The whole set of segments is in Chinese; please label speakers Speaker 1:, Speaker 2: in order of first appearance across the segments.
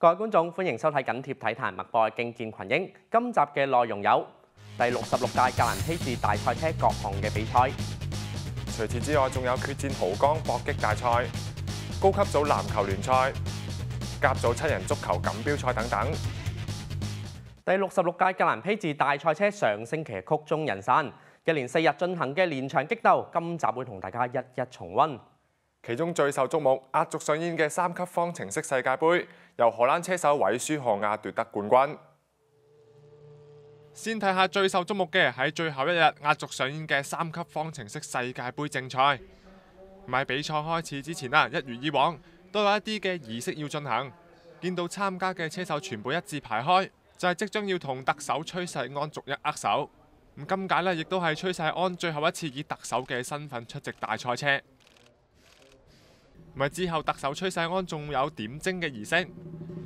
Speaker 1: 各位觀眾，歡迎收睇緊貼體壇脈搏嘅競戰群英。今集嘅內容有第六十六屆格蘭披治大賽車各項嘅比賽，
Speaker 2: 除此之外，仲有決戰濠江搏擊大賽、高級組籃球聯賽、甲組七人足球錦標賽等等。
Speaker 1: 第六十六屆格蘭披治大賽車上星期曲終人散，一連四日進行嘅連場激鬥，今集會同大家一一重温。
Speaker 2: 其中最受矚目、壓軸上演嘅三級方程式世界盃，由荷蘭車手韋舒賀亞奪得冠軍。先睇下最受瞩目嘅喺最後一日壓軸上演嘅三級方程式世界盃正賽。喺比賽開始之前啦，一如以往都有一啲嘅儀式要進行。見到參加嘅車手全部一字排開，就係、即將要同特首崔世安逐一握手。咁今屆呢，亦都係崔世安最後一次以特首嘅身份出席大賽車。咪之後，特首崔世安仲有點睛嘅儀式，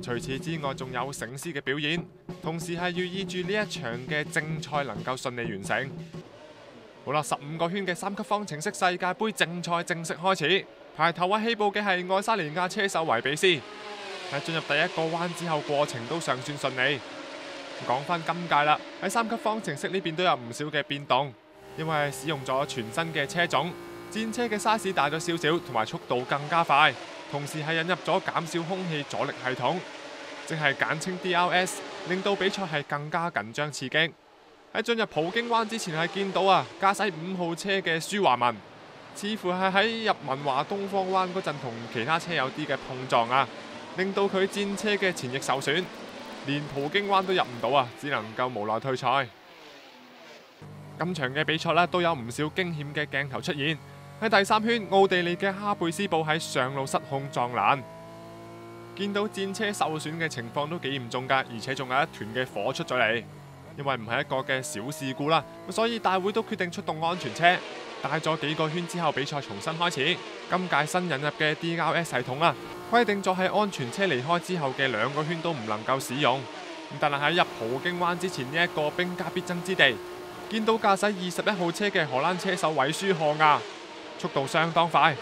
Speaker 2: 除此之外，仲有醒獅嘅表演，同時係寓意住呢一場嘅正賽能夠順利完成。好啦，十五個圈嘅三級方程式世界盃正賽正式開始，排頭位起步嘅係愛沙尼亞車手維比斯，喺進入第一個彎之後，過程都尚算順利。講翻今屆啦，喺三級方程式呢邊都有唔少嘅變動，因為使用咗全新嘅車種。戰車嘅 size 大咗少少，同埋速度更加快，同時係引入咗減少空氣阻力系統，即係簡稱 DRS，令到比賽係更加緊張刺激。喺進入葡京灣之前係見到啊，駕駛五號車嘅舒華文，似乎係喺入文華東方灣嗰陣同其他車有啲嘅碰撞啊，令到佢戰車嘅前翼受損，連葡京灣都入唔到啊，只能夠無奈退賽。今場嘅比賽呢，都有唔少驚險嘅鏡頭出現。喺第三圈，奧地利嘅哈貝斯堡喺上路失控撞欄，見到戰車受損嘅情況都幾嚴重㗎，而且仲有一團嘅火出咗嚟。因為唔係一個嘅小事故啦，所以大會都決定出動安全車，帶咗幾個圈之後，比賽重新開始。今屆新引入嘅 DRS 系統啦，規定咗喺安全車離開之後嘅兩個圈都唔能夠使用。但係喺入葡京灣之前呢一個兵家必爭之地，見到駕駛二十一號車嘅荷蘭車手韋舒賀亞。速度相當快，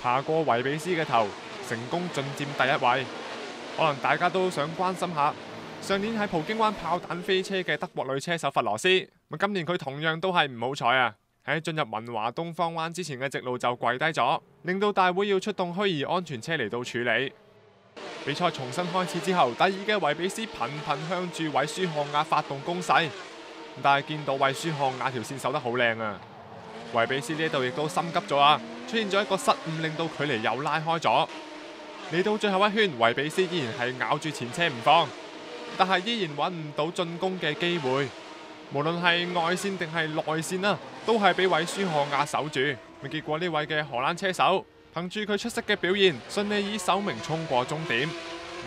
Speaker 2: 爬過維比斯嘅頭，成功進佔第一位。可能大家都想關心下，上年喺葡京灣炮彈飛車嘅德國女車手弗羅斯，今年佢同樣都係唔好彩啊！喺進入文華東方灣之前嘅直路就跪低咗，令到大會要出動虛擬安全車嚟到處理。比賽重新開始之後，第二嘅維比斯頻頻向住韋舒漢亞發動攻勢，但係見到韋舒漢亞條線守得好靚啊！維比斯呢度亦都心急咗啊！出現咗一個失誤，令到距離又拉開咗。嚟到最後一圈，維比斯依然係咬住前車唔放，但係依然揾唔到進攻嘅機會。無論係外線定係內線啦，都係俾韦舒賀亞守住。結果呢位嘅荷蘭車手憑住佢出色嘅表現，順利以首名衝過終點，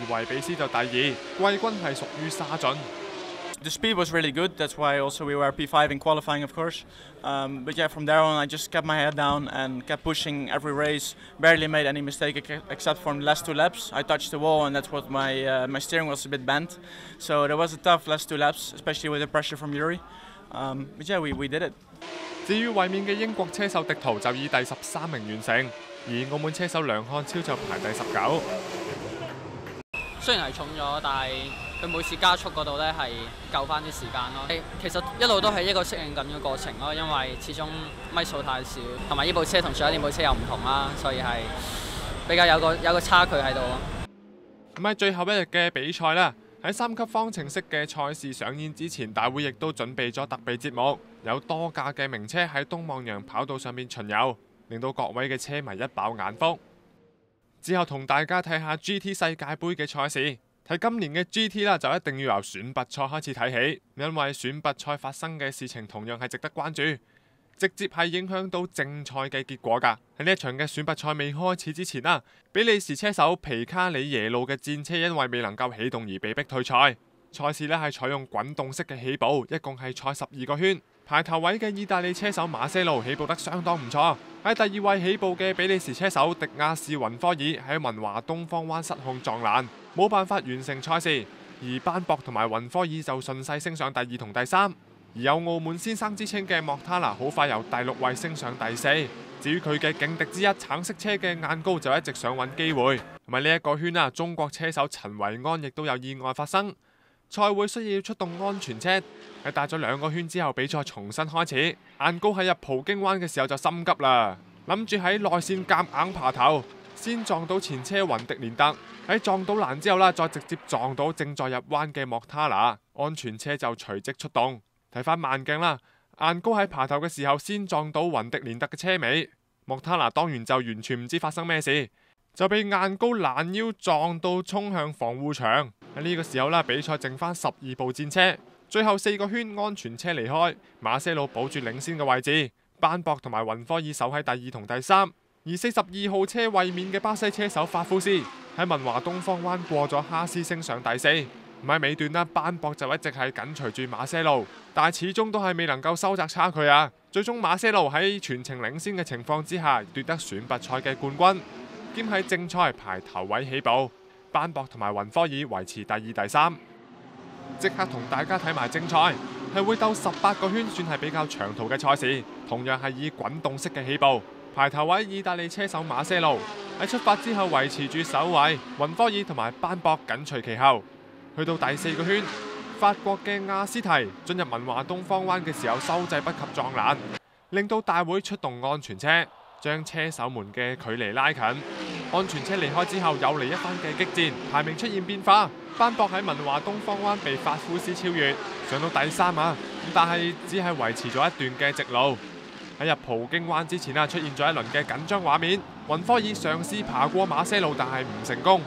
Speaker 2: 而維比斯就第二，季軍係屬於沙俊。
Speaker 3: The speed was really good. That's why also we were P5 in qualifying, of course. Um, but yeah, from there on, I just kept my head down and kept pushing every race. Barely made any mistake except from the last two laps. I touched the wall, and that's what my uh, my steering was a bit bent. So there was a tough last two laps, especially with the pressure from Yuri. Um, but yeah, we we did it.
Speaker 2: 至于卫冕嘅英国车手迪图就以第十三名完成，而澳门车手梁汉超就排第十九。
Speaker 4: 虽然系重咗，但系 佢每次加速嗰度咧係救翻啲時間咯。其實一路都係一個適應緊嘅過程咯，因為始終米數太少，同埋呢部車同上一年部車又唔同啦，所以係比較有個有個差距喺度咯。
Speaker 2: 咁喺最後一日嘅比賽啦，喺三級方程式嘅賽事上演之前，大會亦都準備咗特別節目，有多架嘅名車喺東望洋跑道上面巡遊，令到各位嘅車迷一飽眼福。之後同大家睇下 GT 世界盃嘅賽事，睇今年嘅 GT 啦，就一定要由選拔賽開始睇起，因為選拔賽發生嘅事情同樣係值得關注，直接係影響到正賽嘅結果㗎。喺呢一場嘅選拔賽未開始之前啦，比利時車手皮卡里耶路嘅戰車因為未能夠起動而被逼退賽。賽事呢係採用滾動式嘅起步，一共係賽十二個圈。排頭位嘅意大利車手馬些路起步得相當唔錯，喺第二位起步嘅比利時車手迪亞士雲科爾喺文華東方灣失控撞欄，冇辦法完成賽事，而班博同埋雲科爾就順勢升上第二同第三，而有澳門先生之稱嘅莫塔拿好快由第六位升上第四。至於佢嘅勁敵之一橙色車嘅晏高就一直想揾機會，同埋呢一個圈啊，中國車手陳維安亦都有意外發生。賽會需要出動安全車，喺帶咗兩個圈之後，比賽重新開始。晏高喺入葡京灣嘅時候就心急啦，諗住喺內線夾硬爬頭，先撞到前車雲迪連特。喺撞到欄之後啦，再直接撞到正在入弯嘅莫塔拿，安全車就隨即出動。睇翻慢鏡啦，晏高喺爬頭嘅時候先撞到雲迪連特嘅車尾，莫塔拿當然就完全唔知發生咩事。就被晏高攔腰撞到衝向防護牆。喺呢個時候啦，比賽剩翻十二部戰車，最後四個圈安全車離開，馬些路保住領先嘅位置，班博同埋雲科爾守喺第二同第三。而四十二號車衛冕嘅巴西車手法夫斯喺文華東方灣過咗哈斯升上第四。唔喺尾段啦，班博就一直係緊隨住馬些路，但係始終都係未能夠收窄差距啊。最終馬些路喺全程領先嘅情況之下，奪得選拔賽嘅冠軍。兼喺正賽排頭位起步，班博同埋雲科爾維持第二、第三。即刻同大家睇埋正賽，係會鬥十八個圈，算係比較長途嘅賽事，同樣係以滾動式嘅起步。排頭位意大利車手馬些路喺出發之後維持住首位，雲科爾同埋班博緊隨其後。去到第四個圈，法國嘅亞斯提進入文華東方灣嘅時候收掣不及撞欄，令到大會出動安全車。將車手們嘅距離拉近，安全車離開之後，又嚟一番嘅激戰，排名出現變化。班博喺文華東方灣被法夫斯超越，上到第三啊！但係只係維持咗一段嘅直路。喺入葡京灣之前啊，出現咗一輪嘅緊張畫面。雲科爾嘗試爬過馬些路，但係唔成功。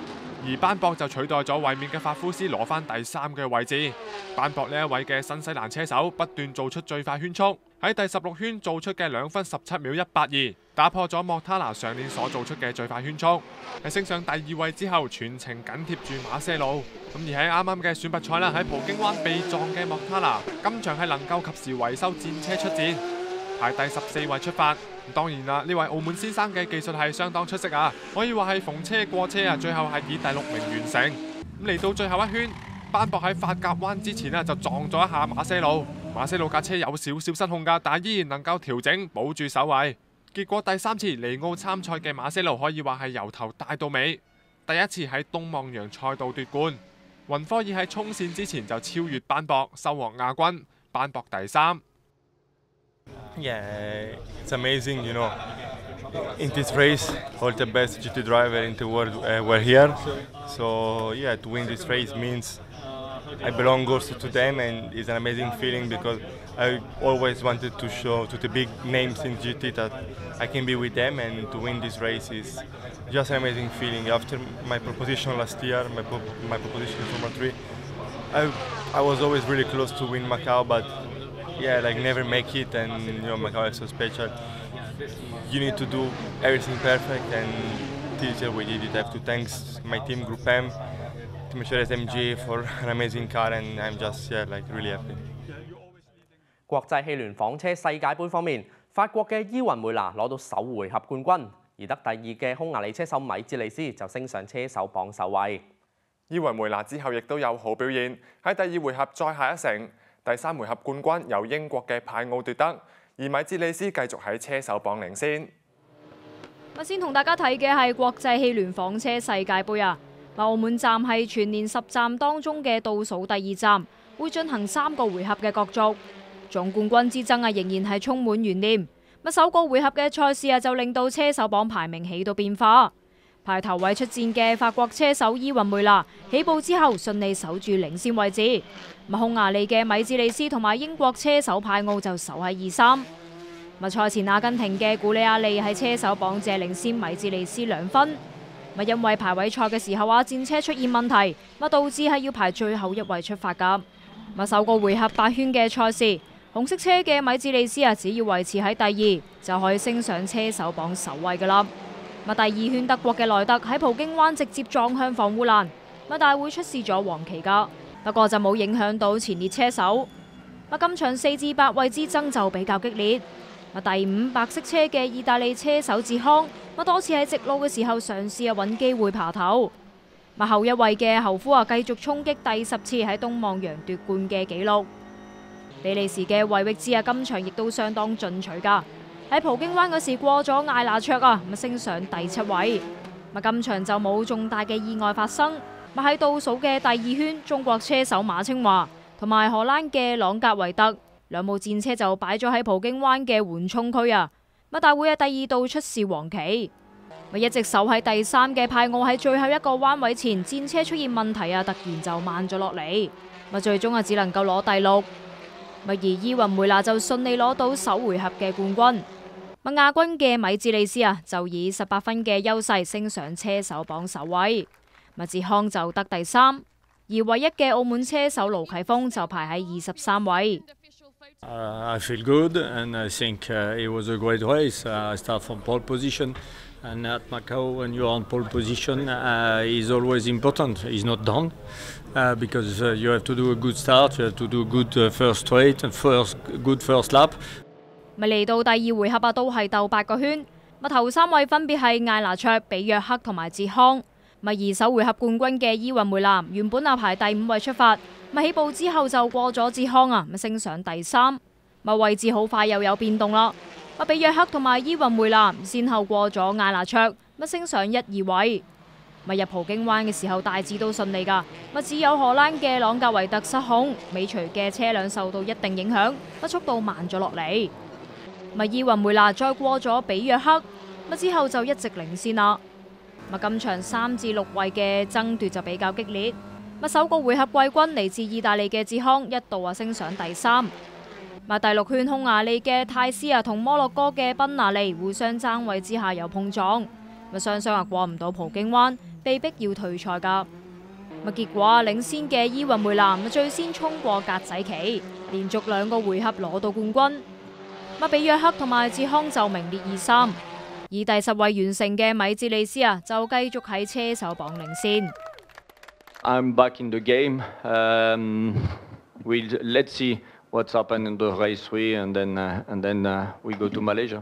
Speaker 2: 而班博就取代咗卫冕嘅法夫斯攞翻第三嘅位置。班博呢一位嘅新西兰车手不断做出最快圈速，喺第十六圈做出嘅两分十七秒一八二，打破咗莫塔拿上年所做出嘅最快圈速。喺升上第二位之后，全程紧贴住马些路。咁而喺啱啱嘅选拔赛啦，喺葡京湾被撞嘅莫塔拿，今场系能够及时维修战车出战，排第十四位出發。當然啦，呢位澳門先生嘅技術係相當出色啊，可以話係逢車過車啊，最後係以第六名完成。咁嚟到最後一圈，班博喺法甲灣之前呢，就撞咗一下馬西路，馬西路架車有少少失控噶，但係依然能夠調整保住首位。結果第三次嚟澳參賽嘅馬西路可以話係由頭帶到尾，第一次喺東望洋賽道奪冠。雲科爾喺衝線之前就超越班博，收穫亞軍，班博第三。
Speaker 5: Yeah, it's amazing, you know. In this race, all the best GT driver in the world uh, were here. So yeah, to win this race means I belong also to them, and it's an amazing feeling because I always wanted to show to the big names in GT that I can be with them, and to win this race is just an amazing feeling. After my proposition last year, my, my proposition in Formula 3, I, I was always really close to win Macau, but yeah, like never make it, and you know Macau is so special. You need to do everything perfect, and this year we did it. I have to thanks my team Group M, Team Mercedes MG for an amazing car, and I'm just yeah like really happy.
Speaker 1: 國際汽聯房車世界盃方面，法國嘅伊雲梅拿攞到首回合冠軍，而得第二嘅匈牙利車手米捷利斯就升上車手榜首位。
Speaker 2: 伊雲梅拿之後亦都有好表現，喺第二回合再下一城，第三回合冠軍由英國嘅派奧奪得，而米捷利斯繼續喺車手榜領先。
Speaker 6: 我先同大家睇嘅係國際汽聯房車世界盃啊！澳門站係全年十站當中嘅倒數第二站，會進行三個回合嘅角逐，總冠軍之爭啊仍然係充滿懸念。咁首個回合嘅賽事啊就令到車手榜排名起到變化，排頭位出戰嘅法國車手伊雲梅拿起步之後順利守住領先位置，咁匈牙利嘅米治利斯同埋英國車手派奧就守喺二三。咪賽前阿根廷嘅古利亞利喺車手榜借領先米治利斯兩分，咪因为排位賽嘅時候啊戰車出現問題，咪導致係要排最後一位出發㗎。咪首個回合八圈嘅賽事，紅色車嘅米治利斯啊只要維持喺第二就可以升上車手榜首位㗎啦。咪第二圈德國嘅萊特喺葡京灣直接撞向防護欄，咪大會出示咗黃旗噶，不過就冇影響到前列車手。啊今場四至八位之爭就比較激烈。啊第五白色車嘅意大利車手志康，啊多次喺直路嘅時候嘗試啊揾機會爬頭。啊後一位嘅侯夫啊繼續衝擊第十次喺東望洋奪冠嘅紀錄。比利時嘅維域茲啊今場亦都相當進取㗎，喺葡京灣嗰時過咗艾拿卓啊，咁升上第七位。咪今場就冇重大嘅意外發生。咪喺倒數嘅第二圈，中國車手馬清華同埋荷蘭嘅朗格維特兩部戰車就擺咗喺葡京灣嘅緩衝區啊！咪大會喺第二度出示黃旗。咪一直守喺第三嘅派奧喺最後一個彎位前，戰車出現問題啊，突然就慢咗落嚟。咪最終啊，只能夠攞第六。咪而伊雲梅拿就順利攞到首回合嘅冠軍。咪亞軍嘅米智利斯啊，就以十八分嘅優勢升上車手榜首位。麥志康就得第三，而唯一嘅澳門車手盧啟峰就排喺二十三位。
Speaker 7: Uh, I feel good and I think uh, it was a great race. Uh, I start from pole position and at Macau when you're on pole position uh, is always important. It's not done uh, because uh, you have to do a good start, you have to do good uh, first straight and first good first lap.
Speaker 6: 咪嚟到第二回合啊，都係鬥八個圈。咪頭三位分別係艾拿卓、比約克同埋哲康。咪而首回合冠軍嘅伊雲梅南原本啊排第五位出發，咪起步之後就過咗哲康啊，咪升上第三。咪位置好快又有變動啦。咪比約克同埋伊雲梅南先後過咗艾拿卓，咪升上一二位。咪入葡京灣嘅時候大致都順利㗎，咪只有荷蘭嘅朗格維特失控，尾隨嘅車輛受到一定影響，咪速度慢咗落嚟。咪伊雲梅拿再過咗比約克，咪之後就一直領先啦。咪今場三至六位嘅爭奪就比較激烈。咪首個回合季軍嚟自意大利嘅哲康一度啊升上第三。咪第六圈匈牙利嘅泰斯啊同摩洛哥嘅賓拿利互相爭位之下有碰撞，咪雙雙啊過唔到葡京灣，被逼要退賽㗎。咪結果啊領先嘅伊雲梅南咪最先衝過格仔旗，連續兩個回合攞到冠軍。咪比約克同埋哲康就名列二三，以第十位完成嘅米智利斯啊就繼續喺車手榜領先。
Speaker 8: I'm back in the game. Um, we'll let's see what's happened in the race three, and then uh, and then uh, we go to Malaysia.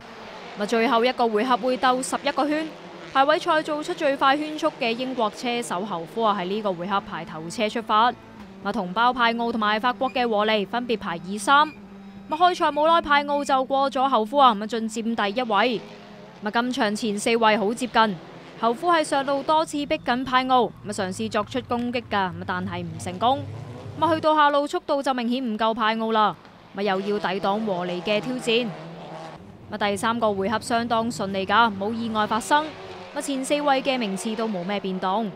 Speaker 6: 咪最后一个回合會鬥十一個圈，排位賽做出最快圈速嘅英國車手侯夫啊，喺呢個回合排頭車出發。咪同胞派奧同埋法國嘅和利分別排二三。咪開賽冇耐，派奧就過咗侯夫啊，咪進佔第一位。咪今場前四位好接近，侯夫喺上路多次逼緊派奧，咪嘗試作出攻擊㗎，咪但係唔成功。咪去到下路速度就明顯唔夠派奧啦，咪又要抵擋和利嘅挑戰。咪第三個回合相當順利㗎，冇意外發生。咪前四位嘅名次都冇咩變動。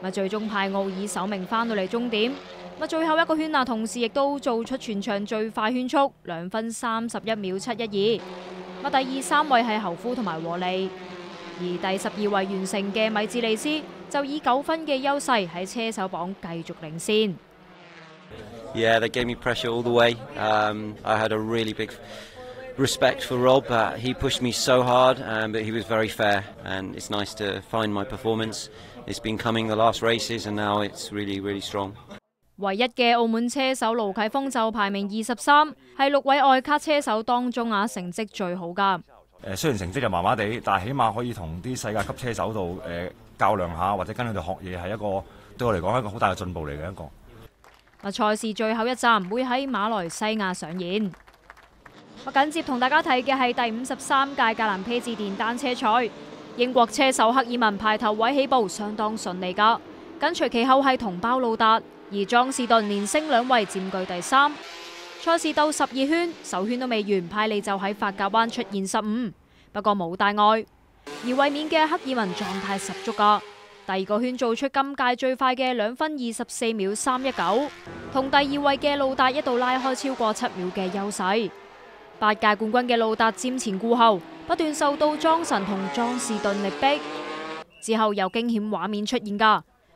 Speaker 6: 咪最終派奧以首名返到嚟終點。咪最後一個圈啊，同時亦都做出全場最快圈速，兩分三十一秒七一二。咪第二三位系侯夫同埋和利，而第十二位完成嘅米智利斯就以九分嘅优势喺车手榜继续领先。
Speaker 9: Yeah, they gave me pressure all the way. Um, I had a really big respect for Rob. Uh, he pushed me so hard, um, but he was very fair, and it's nice to find my performance. It's been coming the last races, and now it's really, really strong.
Speaker 6: 唯一嘅澳門車手盧啟峰就排名二十三，係六位外卡車手當中啊成績最好㗎。
Speaker 10: 誒雖然成績就麻麻地，但係起碼可以同啲世界級車手度誒較量下，或者跟佢哋學嘢，係一個對我嚟講係一個好大嘅進步嚟嘅一個。
Speaker 6: 嗱，賽事最後一站會喺馬來西亞上演。我緊接同大家睇嘅係第五十三届格蘭披治電單車賽，英國車手克爾文排頭位起步，相當順利㗎。緊隨其後係同胞路達，而莊士頓連升兩位，佔據第三。賽事鬥十二圈，首圈都未完，派利就喺法甲灣出現失誤，不過冇大碍。而卫冕嘅克爾文狀態十足㗎。第二個圈做出今屆最快嘅兩分二十四秒三一九，同第二位嘅路達一度拉開超過七秒嘅優勢。八屆冠軍嘅路達瞻前顧後，不斷受到莊神同莊士頓力逼，之後有驚險畫面出現㗎。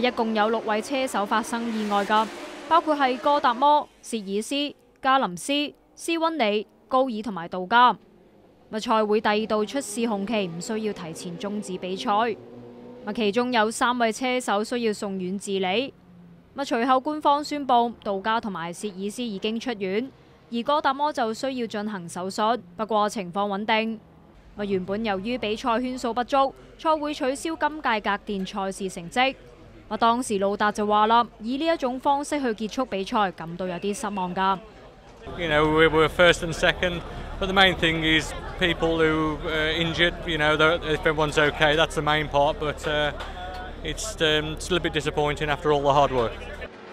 Speaker 6: 一共有六位車手發生意外噶，包括係哥達摩、薛爾斯、加林斯、斯溫尼、高爾同埋杜加。咪賽會第二度出示红旗，唔需要提前终止比賽。咪其中有三位車手需要送院治理。咪隨後官方宣布，杜加同埋薛爾斯已經出院，而哥達摩就需要進行手術，不過情況穩定。咪原本由於比賽圈數不足，賽會取消今屆格電賽事成績。咪當時魯達就話啦，以呢一種方式去結束比賽，感到有啲失望㗎。
Speaker 7: You know, we were first and second, but the main thing is people who uh, injured. You know, if everyone's okay, that's the main part. But uh, it's um, still a bit disappointing after all the hard work.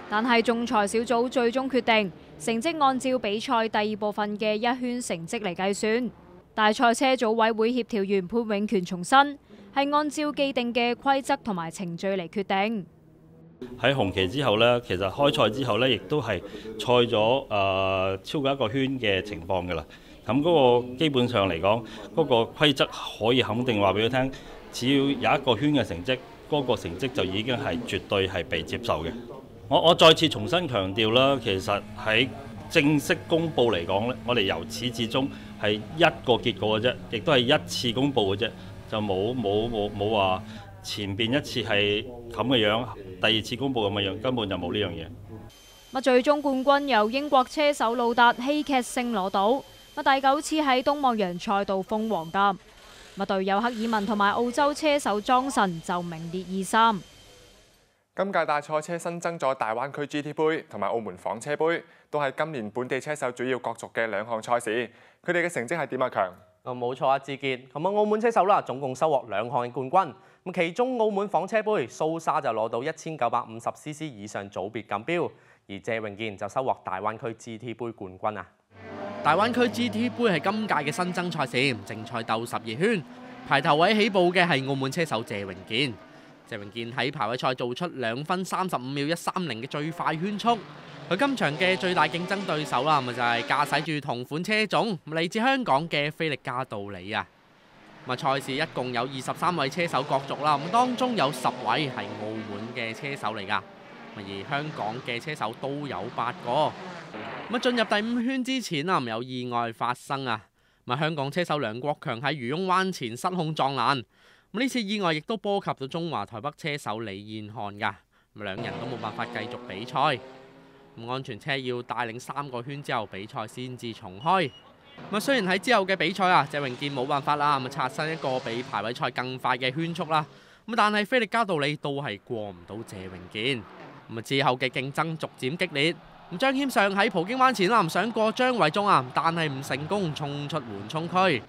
Speaker 6: 但係仲裁小組最終決定成績按照比賽第二部分嘅一圈成績嚟計算。大賽車組委會協調員潘永權重申，係按照既定嘅規則同埋程序嚟決定。
Speaker 11: 喺紅旗之後呢，其實開賽之後呢，亦都係賽咗誒、超過一個圈嘅情況㗎啦。咁嗰個基本上嚟講，嗰、個規則可以肯定話俾佢聽，只要有一個圈嘅成績，嗰、個成績就已經係絕對係被接受嘅。我我再次重新強調啦，其實喺正式公佈嚟講呢，我哋由始至終係一個結果嘅啫，亦都係一次公佈嘅啫，就冇冇冇冇話前邊一次係咁嘅樣，第二次公佈咁嘅樣，根本就冇呢樣嘢。
Speaker 6: 咪最終冠軍由英國車手魯達戲劇性攞到，咪第九次喺東望洋賽道封王㗎。咪隊友克爾文同埋澳洲車手莊臣就名列二三。
Speaker 2: 今屆大賽車新增咗大灣區 GT 杯同埋澳門房車杯，都係今年本地車手主要角逐嘅兩項賽事。佢哋嘅成績係點啊？強
Speaker 1: 冇錯啊，志傑。咁啊，澳門車手啦，總共收穫兩項嘅冠軍。咁其中澳門房車杯，蘇莎就攞到一千九百五十 CC 以上組別錦標，而謝榮健就收穫大灣區 GT 杯冠軍啊！大灣區 GT 杯係今屆嘅新增賽事，正賽鬥十二圈，排頭位起步嘅係澳門車手謝榮健。謝榮健喺排位賽做出兩分三十五秒一三零嘅最快圈速。佢今場嘅最大競爭對手啦，咪就係駕駛住同款車種嚟自香港嘅菲力加道理啊！咁啊，賽事一共有二十三位車手角逐啦，咁當中有十位係澳門嘅車手嚟㗎，而香港嘅車手都有八個。咁啊，進入第五圈之前啊，有意外發生啊！咁啊，香港車手梁國強喺漁翁灣前失控撞爛，咁呢次意外亦都波及到中華台北車手李燕漢㗎，咁兩人都冇辦法繼續比賽。安全車要帶領三個圈之後，比賽先至重開。咁啊，雖然喺之後嘅比賽啊，謝榮健冇辦法啦，咁啊刷新一個比排位賽更快嘅圈速啦。咁但係菲力加道理都係過唔到謝榮健。咁啊，之後嘅競爭逐漸激烈。咁張謙上喺葡京灣前啦，唔想過張偉忠啊，但係唔成功衝出緩衝區。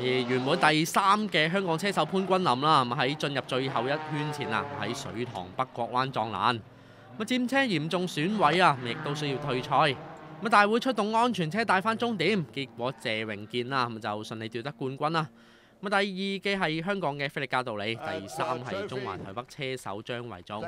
Speaker 1: 而原本第三嘅香港車手潘君林啦，喺進入最後一圈前啊，喺水塘北角灣撞爛。咁佔車嚴重損毀啊，亦都需要退賽。咁大會出動安全車帶翻終點，結果謝榮健啦，咁就順利奪得冠軍啦。咁第二嘅係香港嘅菲力加道理，第三係中環台北車手張維忠。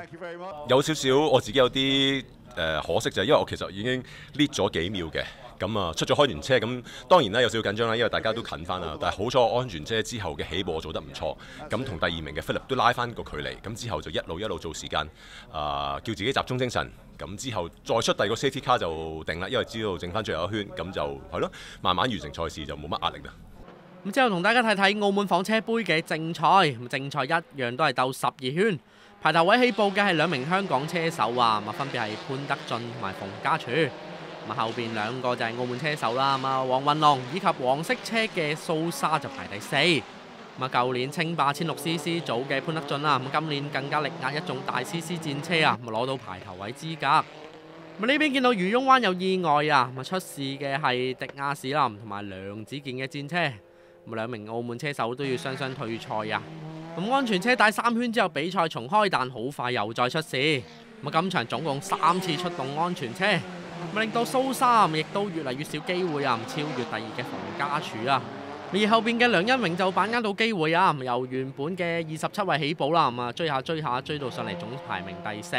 Speaker 12: 有少少我自己有啲誒、呃可惜就係因為我其實已經 lead 咗幾秒嘅，咁啊出咗開完車，咁當然啦有少少緊張啦，因為大家都近翻啦。但係好彩我安全車之後嘅起步我做得唔錯，咁同第二名嘅 Philip 都拉翻個距離，咁之後就一路一路做時間，啊、叫自己集中精神，咁之後再出第二個 safety car 就定啦，因為知道剩翻最後一圈，咁就係咯，慢慢完成賽事就冇乜壓力啦。
Speaker 1: 咁之後同大家睇睇澳門房車杯嘅正賽，咁正賽一樣都係鬥十二圈，排頭位起步嘅係兩名香港車手啊，咁啊分別係潘德俊同埋馮家柱，咁後邊兩個就係澳門車手啦，咁啊黃雲龍以及黃色車嘅蘇莎就排第四，咁啊舊年稱霸千六 CC 組嘅潘德俊啦，咁今年更加力壓一眾大 CC 戰車啊，咁攞到排頭位資格。咁呢邊見到漁翁灣有意外啊，咁啊出事嘅係迪亞士林同埋梁子健嘅戰車。咁兩名澳門車手都要雙雙退賽啊！咁安全車帶三圈之後，比賽重開，但好快又再出事。咁啊，今場總共三次出動安全車，咁令到蘇三亦都越嚟越少機會啊，超越第二嘅馮家柱啊！而後邊嘅梁恩榮就把握到機會啊，由原本嘅二十七位起步啦，咁啊追下追下追到上嚟總排名第四。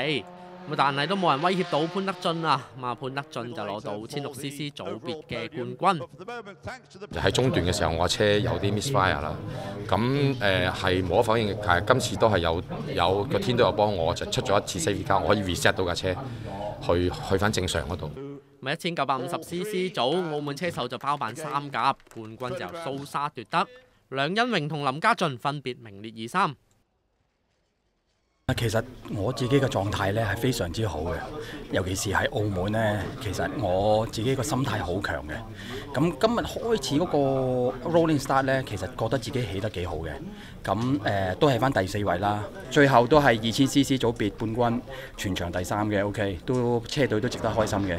Speaker 1: 咁但係都冇人威脅到潘德俊啊！咁啊，潘德俊就攞到千六 CC 組別嘅冠軍。
Speaker 13: 喺中段嘅時候，我車有啲 misfire 啦。咁誒係無可否認，係今次都係有有個天都有幫我，就出咗一次 safety car，我可以 reset 到架車去去翻正常嗰度。
Speaker 1: 咪一千九百五十 CC 組，澳門車手就包辦三甲，冠軍就由蘇沙奪得，梁恩榮同林家俊分別名列二三。
Speaker 14: 其實我自己嘅狀態咧係非常之好嘅，尤其是喺澳門咧，其實我自己個心態好強嘅。咁今日開始嗰個 Rolling Start 咧，其實覺得自己起得幾好嘅。咁誒、呃、都係翻第四位啦，最後都係二千 CC 組別冠軍，全場第三嘅。OK，都車隊都值得開心嘅。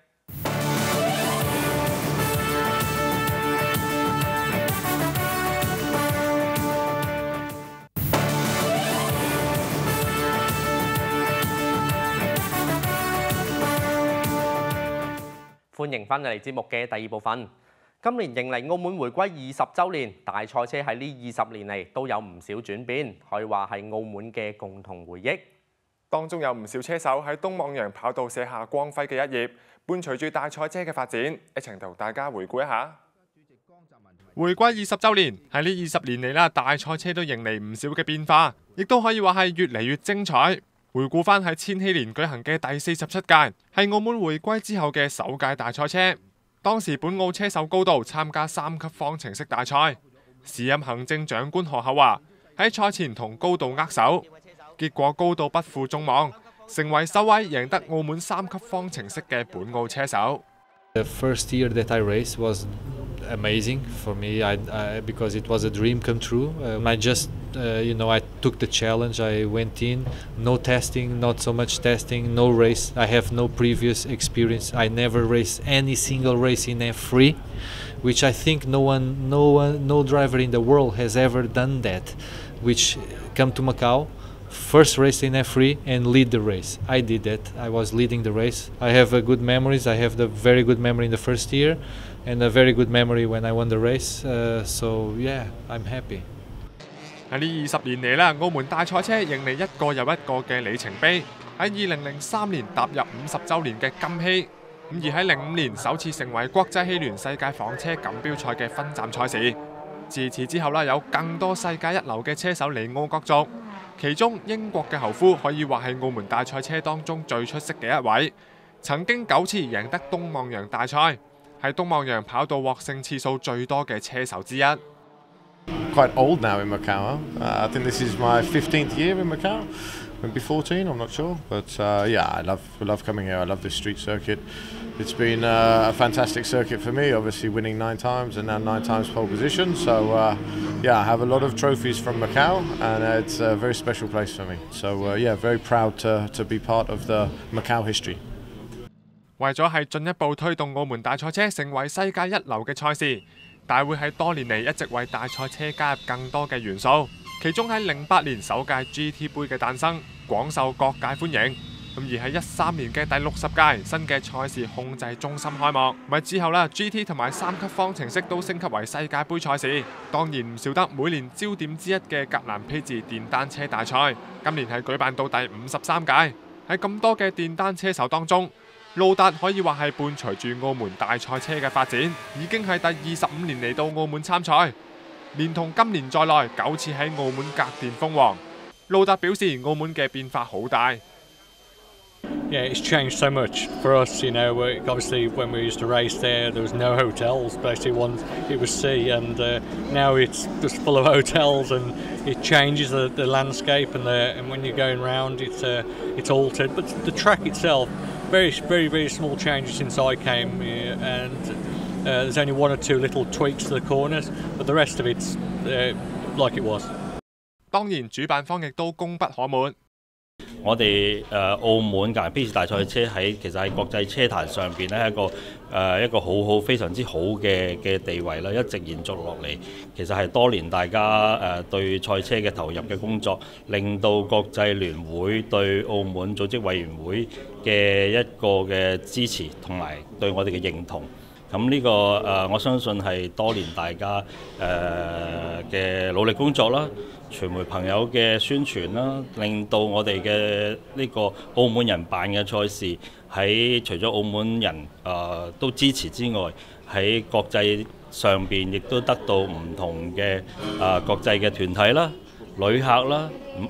Speaker 1: 歡迎翻嚟節目嘅第二部分。今年迎嚟澳門回歸二十週年，大賽車喺呢二十年嚟都有唔少轉變，可以話係澳門嘅共同回憶。
Speaker 2: 當中有唔少車手喺東望洋跑道寫下光輝嘅一頁，伴隨住大賽車嘅發展，一齊同大家回顧一下。回歸二十週年，喺呢二十年嚟啦，大賽車都迎嚟唔少嘅變化，亦都可以話係越嚟越精彩。回顧翻喺千禧年舉行嘅第四十七屆，係澳門回歸之後嘅首屆大賽車。當時本澳車手高度參加三級方程式大賽，時任行政長官何厚華喺賽前同高度握手，結果高度不負眾望，成為首位贏得澳門三級方程式嘅本澳車手。
Speaker 15: Amazing for me I, I, because it was a dream come true. Um, I just, uh, you know, I took the challenge. I went in, no testing, not so much testing, no race. I have no previous experience. I never raced any single race in F3, which I think no one, no one, no driver in the world has ever done that. Which come to Macau first race in F3 and lead the race. I did that. I was leading the race. I have uh, good memories. I have the very good memory in the first year and a very good memory when I won the race. So yeah, I'm happy.
Speaker 2: 喺呢二十年嚟啦，澳門大賽車迎嚟一個又一個嘅里程碑。喺二零零三年踏入五十週年嘅金禧，咁而喺零五年首次成為國際汽聯世界房車錦標賽嘅分站賽事。自此之後啦，有更多世界一流嘅車手嚟澳角逐。其中英國嘅侯夫可以話係澳門大賽車當中最出色嘅一位，曾經九次贏得東望洋大賽，系东望洋跑道获胜次数最多嘅车手之一。
Speaker 16: Quite old now in Macau. Uh, I think this is my 15th year in Macau. Maybe 14, I'm not sure. But uh, yeah, I love, love coming here. I love this street circuit. It's been uh, a fantastic circuit for me, obviously winning nine times and now nine times pole position. So uh, yeah, I have a lot of trophies from Macau and uh, it's a very special place for me. So uh, yeah, very proud to, to be part of the Macau history.
Speaker 2: 為咗係進一步推動澳門大賽車成為世界一流嘅賽事，大會喺多年嚟一直為大賽車加入更多嘅元素，其中喺零八年首屆 GT 杯嘅誕生，廣受各界歡迎。咁而喺一三年嘅第六十屆新嘅賽事控制中心開幕，咪之後啦，GT 同埋三級方程式都升級為世界盃賽事。當然唔少得每年焦點之一嘅格蘭披治電單車大賽，今年係舉辦到第五十三屆。喺咁多嘅電單車手當中，路达可以话系伴随住澳门大赛车嘅发展，已经系第二十五年嚟到澳门参赛，连同今年在内九次喺澳门格电封王。路达表示澳门嘅变化好大。
Speaker 7: Yeah, it's changed so much for us. You know, obviously when we used to race there, there was no hotels. Basically, one it was sea, and uh, now it's just full of hotels, and it changes the, the landscape. And the and when you're going round, it's uh, it's altered. But the track itself, very very very small changes since I came here, and uh, there's only one or two little tweaks to the corners, but the rest of it's uh, like it was.
Speaker 2: 当然，主办方亦都功不可没。
Speaker 11: 我哋誒、澳門格蘭披治大賽車喺其實喺國際車壇上邊咧係一個誒、一個好好非常之好嘅嘅地位啦，一直延續落嚟。其實係多年大家誒、呃、對賽車嘅投入嘅工作，令到國際聯會對澳門組織委員會嘅一個嘅支持同埋對我哋嘅認同。咁呢、個誒、我相信係多年大家誒嘅、努力工作啦，傳媒朋友嘅宣傳啦，令到我哋嘅呢個澳門人辦嘅賽事喺除咗澳門人誒、呃都支持之外，喺國際上邊亦都得到唔同嘅誒、呃、國際嘅團體啦。旅客啦，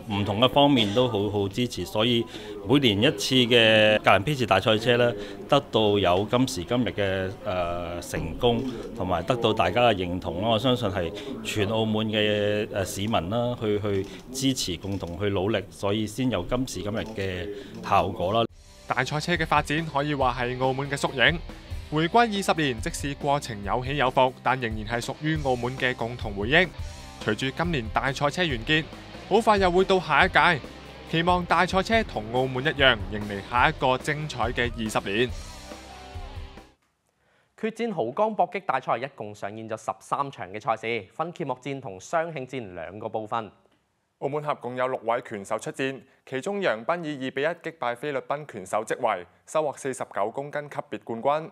Speaker 11: 唔唔同嘅方面都好好支持，所以每年一次嘅格林披治大賽車咧，得到有今時今日嘅誒、呃成功，同埋得到大家嘅認同啦。我相信係全澳門嘅誒市民啦，去去支持，共同去努力，所以先有今時今日嘅效果啦。
Speaker 2: 大賽車嘅發展可以話係澳門嘅縮影。回歸二十年，即使過程有起有伏，但仍然係屬於澳門嘅共同回憶。隨住今年大賽車完結，好快又會到下一屆，期望大賽車同澳門一樣，迎嚟下一個精彩嘅二十年。
Speaker 1: 決戰濠江搏擊大賽一共上演咗十三場嘅賽事，分揭幕戰同雙慶戰兩個部分。
Speaker 2: 澳門合共有六位拳手出戰，其中楊斌以二比一擊敗菲律賓拳手即位，收穫四十九公斤級別冠軍。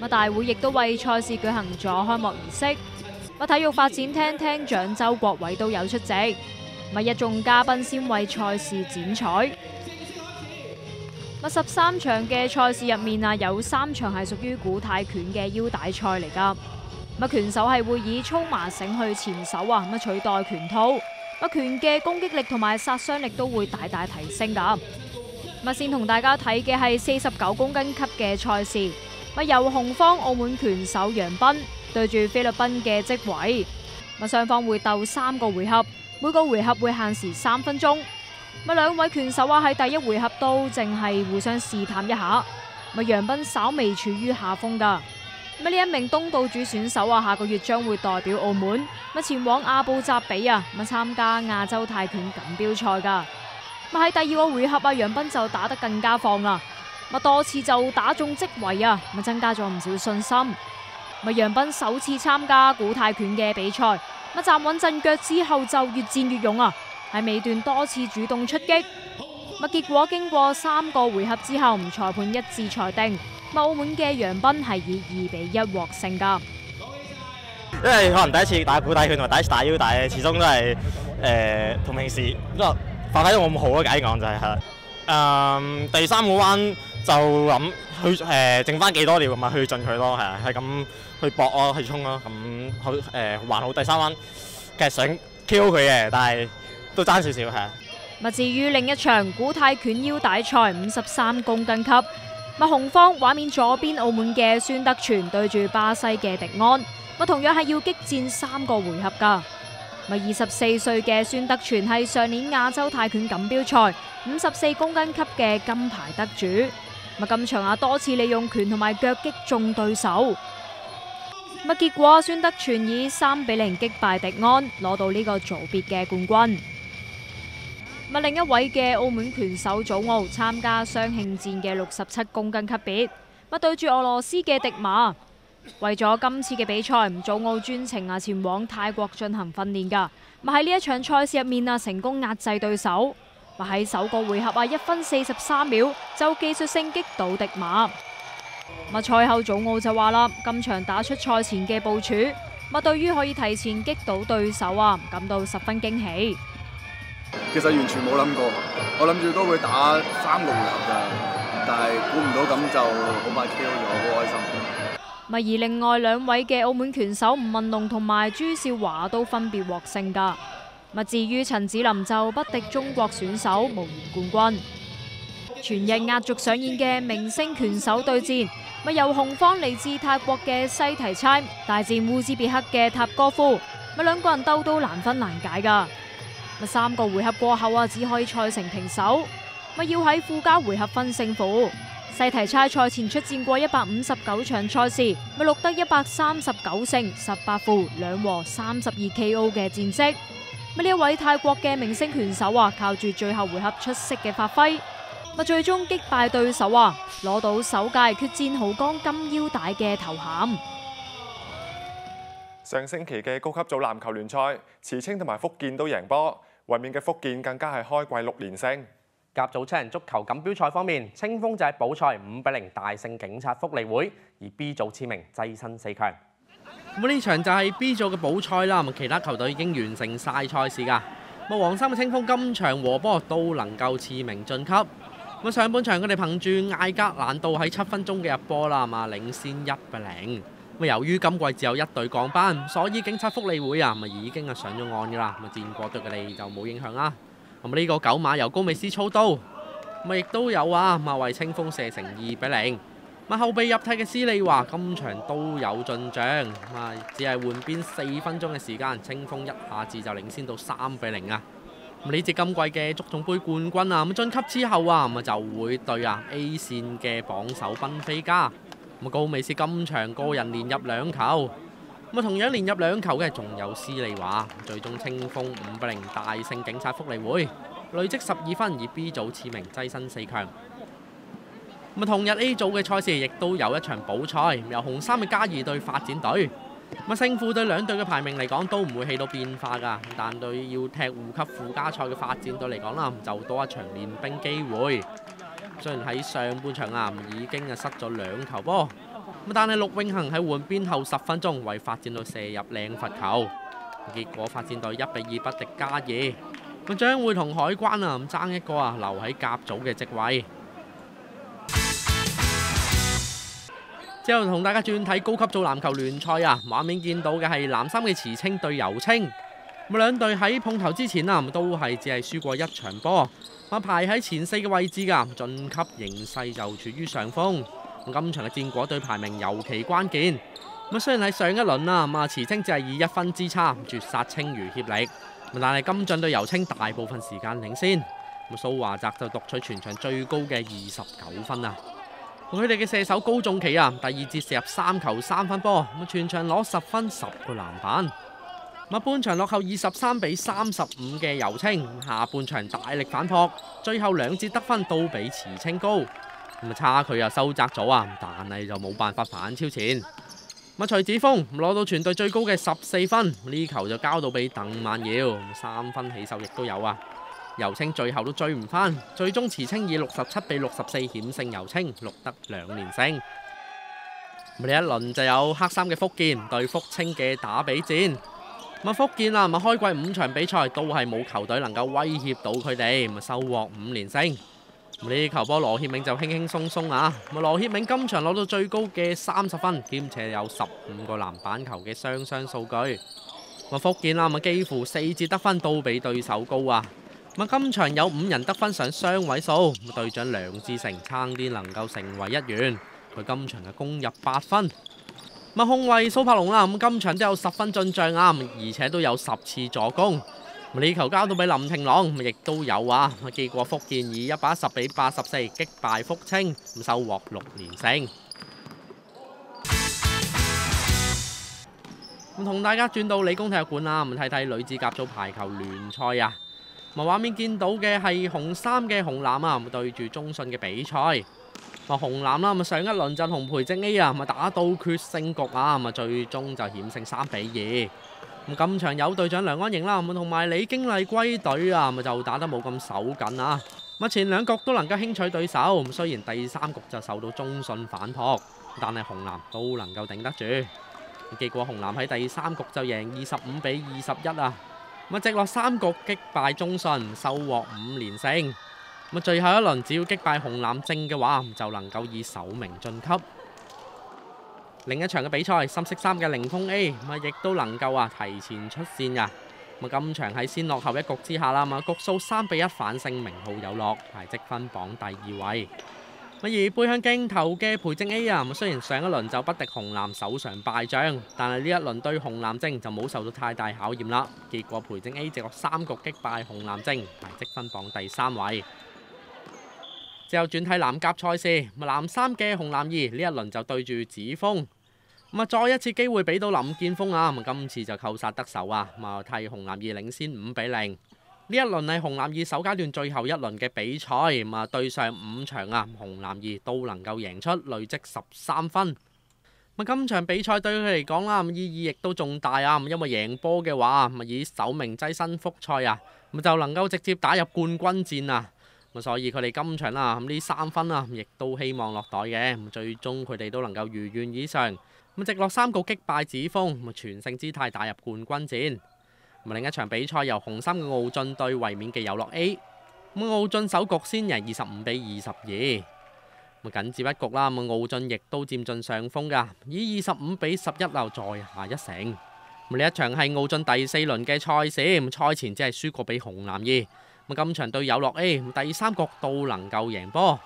Speaker 6: 乜大會亦都為賽事舉行咗開幕儀式。乜體育發展廳廳長周國偉都有出席。乜一眾嘉賓先為賽事剪彩。乜十三場嘅賽事入面啊，有三場係屬於古泰拳嘅腰帶賽嚟㗎。乜拳手係會以粗麻繩去前手啊，咁啊取代拳套。乜拳嘅攻擊力同埋殺傷力都會大大提升㗎。乜先同大家睇嘅係四十九公斤級嘅賽事。咪由紅方澳門拳手楊斌對住菲律賓嘅職位，咪雙方會鬥三個回合，每個回合會限時三分鐘。咪兩位拳手啊喺第一回合都淨係互相試探一下，咪楊斌稍微處於下风噶。咪呢一名東道主選手啊，下個月將會代表澳門咪前往阿布扎比啊，咪參加亞洲泰拳錦標賽噶。咪喺第二個回合啊，楊斌就打得更加放啦。咪多次就打中職位啊，咪增加咗唔少信心。咪楊斌首次參加古泰拳嘅比賽，咪站穩陣腳之後就越戰越勇啊！喺尾段多次主動出擊，咪結果經過三個回合之後，裁判一致裁定，澳門嘅楊斌係以二比一獲勝噶。
Speaker 17: 因為可能第一次打古泰拳同埋第一次打腰帶，始終都係誒同平時都係發揮得冇咁好咯。簡講就係係啦。誒、第三個彎就諗去誒、剩翻幾多料咁啊，去盡佢咯，係啊，係咁去搏咯，去衝咯，咁好誒、還好第三彎其實想 KO 佢嘅，但係都爭少少係啊。
Speaker 6: 咪至於另一場古泰拳腰帶賽五十三公斤級，咪紅方畫面左邊澳門嘅孫德全對住巴西嘅迪安，咪同樣係要激戰三個回合㗎。咪二十四歲嘅孫德全係上年亞洲泰拳錦標賽五十四公斤級嘅金牌得主，咪今場啊多次利用拳同埋腳擊中對手，咪結果孫德全以三比零擊敗迪安，攞到呢個組別嘅冠軍。咪另一位嘅澳門拳手祖奧參加雙慶戰嘅六十七公斤級別，咪對住俄羅斯嘅迪馬。為咗今次嘅比賽，唔祖奧專程啊前往泰國進行訓練㗎。咪喺呢一場賽事入面啊，成功壓制對手。咪喺首個回合啊，一分四十三秒就技術性擊倒迪馬。咪賽後祖奧就話啦，今場打出賽前嘅部署，咪對於可以提前擊倒對手啊，感到十分驚喜。
Speaker 18: 其實完全冇諗過，我諗住都會打三個回合㗎，但係估唔到咁就好快 KO 咗，好開心。
Speaker 6: 咪而另外兩位嘅澳門拳手吳文龍同埋朱少華都分別獲勝㗎。咪至於陳子林就不敵中國選手，無緣冠軍。全日壓軸上演嘅明星拳手對戰，咪由紅方嚟自泰國嘅西提差大戰烏茲別克嘅塔哥夫，咪兩個人鬥都難分難解㗎。咪三個回合過後啊，只可以賽成平手，咪要喺附加回合分勝負。西提差賽前出戰過一百五十九場賽事，咪錄得一百三十九勝、十八負、兩和、三十二 KO 嘅戰績。咪呢一位泰國嘅明星拳手啊，靠住最後回合出色嘅發揮，咪最終擊敗對手啊，攞到首屆決戰豪江金腰帶嘅頭銜。
Speaker 2: 上星期嘅高級組籃球聯賽，慈青同埋福建都贏波，衛冕嘅福建更加係開季六連勝。
Speaker 1: 甲組七人足球錦標賽方面，清風就喺補賽五比零大勝警察福利會，而 B 組次名躋身四強。咁呢場就係 B 組嘅補賽啦，咁其他球隊已經完成晒賽事㗎。咁黃衫嘅清風今場和波都能夠次名晉級。咁上半場佢哋憑住艾格蘭道喺七分鐘嘅入波啦，嘛領先一比零。咁由於今季只有一隊降班，所以警察福利會啊，咪已經係上咗岸㗎啦。咁啊戰果對佢哋就冇影響啦。咁呢個九碼由高美斯操刀，咁亦都有啊，嘛為清風射成二比零。咁後備入替嘅斯利華今場都有進帳，啊只係換邊四分鐘嘅時間，清風一下子就領先到三比零啊！咁呢支今季嘅足總杯冠軍啊，咁晉級之後啊，咁就會對啊 A 線嘅榜首賓菲加。咁高美斯今場個人連入兩球，咁啊同樣連入兩球嘅仲有斯利華，最終清風五比零大勝警察福利會，累積十二分，以 B 組次名躋身四強。咁同日 A 組嘅賽事亦都有一場補賽，由紅衫嘅嘉義對發展隊。咁啊勝負對兩隊嘅排名嚟講都唔會起到變化㗎，但對要踢護級附加賽嘅發展隊嚟講啦，就多一場練兵機會。雖然喺上半場啊已經啊失咗兩球波，咁但係陸永恒喺換邊後十分鐘為發展隊射入靚罰球，結果發展隊一比二不敵嘉義，咁將會同海關啊咁爭一個啊留喺甲組嘅席位。之後同大家轉睇高級組籃球聯賽啊，画面見到嘅係藍衫嘅慈青對油青，咁兩隊喺碰頭之前啊都係只係輸過一場波。啊排喺前四嘅位置㗎，晉級形勢就處於上风。咁今場嘅戰果對排名尤其關鍵。咁雖然喺上一輪啊，咁啊慈青只係以一分之差絕殺青魚協力，但係今仗對油青大部分時間領先。咁蘇華澤就獨取全場最高嘅二十九分啊！佢哋嘅射手高仲琪啊，第二節射入三球三分波，咁全場攞十分十個籃板。咁半場落後二十三比三十五嘅油青，下半場大力反撲，最後兩節得分都比慈青高，咁啊差距又收窄咗啊，但係就冇辦法反超前。咁徐子峰攞到全隊最高嘅十四分，呢球就交到俾鄧萬耀，三分起手亦都有啊。油青最後都追唔返，最終慈青以六十七比六十四險勝油青，錄得兩連勝。咁呢一輪就有黑衫嘅福建對福清嘅打比戰。咁福建啊，咪開季五場比賽都係冇球隊能夠威脅到佢哋，咪收穫五連勝。呢球波羅協明就輕輕鬆鬆啊！咪羅協明今場攞到最高嘅三十分，兼且有十五個籃板球嘅雙雙數據。咪福建啊，咪幾乎四節得分都比對手高啊！咪今場有五人得分上雙位數，隊長梁志成差啲能夠成為一員，佢今場嘅攻入八分。咁控衛蘇柏龍啦，咁今場都有十分進帳啊，而且都有十次助攻。呢球交到俾林廷朗，亦都有啊。結果福建以一百一十比八十四擊敗福清，咁收穫六連勝。咁同大家轉到理工體育館啦，咁睇睇女子甲組排球聯賽啊。咪畫面見到嘅係紅衫嘅紅藍啊，對住中信嘅比賽。咪紅藍啦，咪上一輪陣紅培正 A 啊，咪打到決勝局啊，咪最終就險勝三比二。咁今場有隊長梁安瑩啦，咁同埋李經麗歸隊啊，咪就打得冇咁手緊啊。咪前兩局都能夠輕取對手，咁雖然第三局就受到中信反撲，但係紅藍都能夠頂得住。結果紅藍喺第三局就贏二十五比二十一啊。咁直落三局擊敗中信，收穫五連勝。咁最後一輪只要擊敗紅藍正嘅話，就能夠以首名晉級。另一場嘅比賽，深色衫嘅凌風 A，咁啊亦都能夠啊提前出線噶。咁啊今場喺先落後一局之下啦，咁局數三比一反勝名號有落，排積分榜第二位。而背向鏡頭嘅培正 A 啊，雖然上一輪就不敵紅藍首場敗仗，但係呢一輪對紅藍證就冇受到太大考驗啦。結果培正 A 直落三局擊敗紅藍證，排積分榜第三位。之後轉睇藍甲賽事，藍三嘅紅藍二呢一輪就對住紫峰，咁啊再一次機會俾到林建峰啊，咁今次就扣殺得手啊，咁替紅藍二領先五比零。呢一輪係紅藍二首階段最後一輪嘅比賽，咁啊對上五場啊，紅藍二都能夠贏出，累積十三分。咁今場比賽對佢嚟講啦，意義亦都重大啊，因為贏波嘅話，咪以首名擠身復賽啊，咪就能夠直接打入冠軍戰啊。咁所以佢哋今場啦，咁呢三分啊，亦都希望落袋嘅。咁最終佢哋都能夠如願以償，咁直落三局擊敗紫峰，咁全勝姿態打入冠軍戰。咁另一場比賽由紅衫嘅奧進對衛冕嘅有樂 A，咁奧進首局先贏二十五比二十二，咁緊接一局啦。咁奧進亦都佔盡上風㗎，以二十五比十一又再下一城。咁呢一場係奧進第四輪嘅賽事，咁賽前只係輸過俾紅藍二，咁今場對有樂 A，第三局都能夠贏波，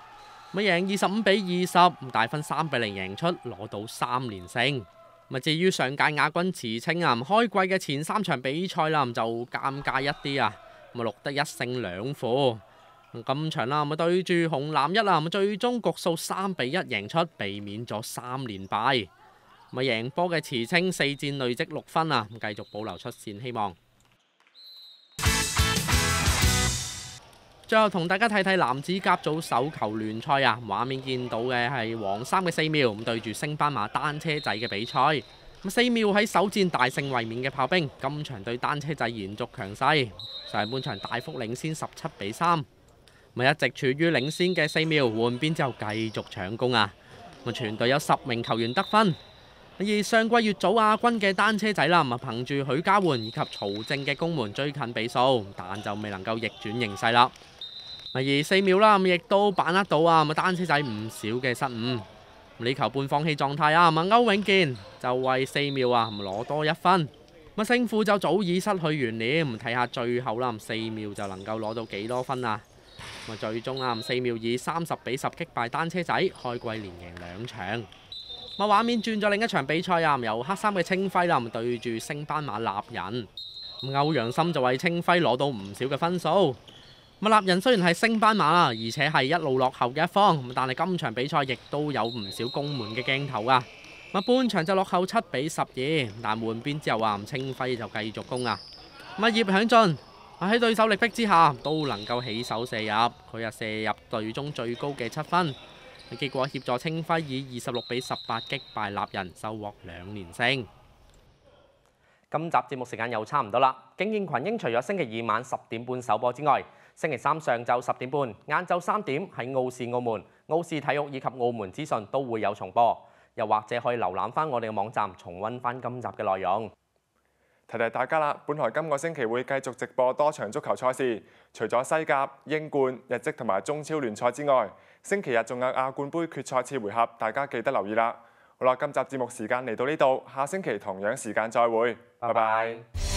Speaker 1: 咁贏二十五比二十，大分三比零贏出，攞到三連勝。咁至於上屆亞軍慈青啊，開季嘅前三場比賽啦，就尷尬一啲啊，咁啊錄得一勝兩負。咁場啦，咁對住紅藍一啦，咁最終局數三比一贏出，避免咗三連敗。咁啊贏波嘅慈青四戰累積六分啊，繼續保留出線希望。最後同大家睇睇男子甲組手球聯賽啊，畫面見到嘅係黃衫嘅四秒咁對住星斑馬單車仔嘅比賽。咁四秒喺首戰大勝衛冕嘅炮兵，今場對單車仔延續強勢，上半場大幅領先十七比三。咪一直處於領先嘅四秒換邊之後繼續搶攻啊！咁全隊有十名球員得分。而上季月組亞軍嘅單車仔啦，咪憑住許家煥以及曹正嘅攻門追近比數，但就未能夠逆轉形勢啦。而四秒啦，咁亦都把握到啊，咪單車仔唔少嘅失誤。你球半放棄狀態啊，咪歐永健就為四秒啊，咪攞多一分。咪勝負就早已失去懸念，睇下最後啦，四秒就能夠攞到幾多分啊？咪最終啊，四秒以三十比十擊敗單車仔，開季連贏兩場。咪畫面轉咗另一場比賽啊，由黑衫嘅清輝啦，咁對住星斑馬立人。咁歐陽森就為清輝攞到唔少嘅分數。咁立人雖然係升班馬啦，而且係一路落後嘅一方，但係今場比賽亦都有唔少攻門嘅鏡頭啊！咁半場就落後七比十二，但換邊之後啊，清輝就繼續攻啊！咁葉響進喺對手力逼之下，都能夠起手射入，佢啊射入隊中最高嘅七分。結果協助清輝以二十六比十八擊敗立人，收穫兩連勝。今集節目時間又差唔多啦，敬見群英除咗星期二晚十點半首播之外，星期三上晝十點半、晏晝三點喺澳視澳門、澳視體育以及澳門資訊都會有重播，又或者可以瀏覽翻我哋嘅網站重温翻今集嘅內容。
Speaker 2: 提提大家啦，本台今個星期會繼續直播多場足球賽事，除咗西甲、英冠、日職同埋中超聯賽之外，星期日仲有亞冠杯決賽次回合，大家記得留意啦。好啦，今集節目時間嚟到呢度，下星期同樣時間再會，拜拜。